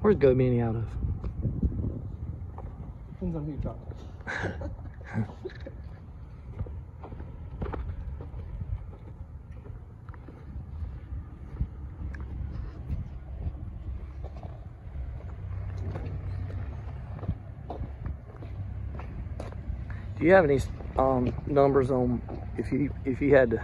Where's Go Manny out of? Depends on who you talk to. Do you have any um, numbers on if you if you had to